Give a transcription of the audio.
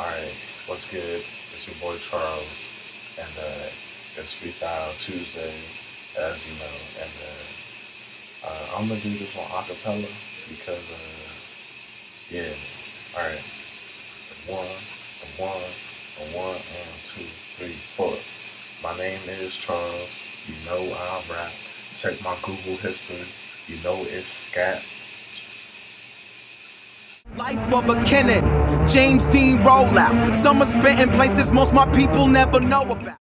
Alright, what's good? It's your boy Charles, and uh, it's Freestyle Tuesday, as you know, and uh, uh, I'm gonna do this one acapella because, uh, yeah, alright, one, one, one, and two, three, four. My name is Charles, you know I rap, check my Google history, you know it's scat. Life of a Kennedy, James Dean rollout. Summer spent in places most my people never know about.